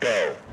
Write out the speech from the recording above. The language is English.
go.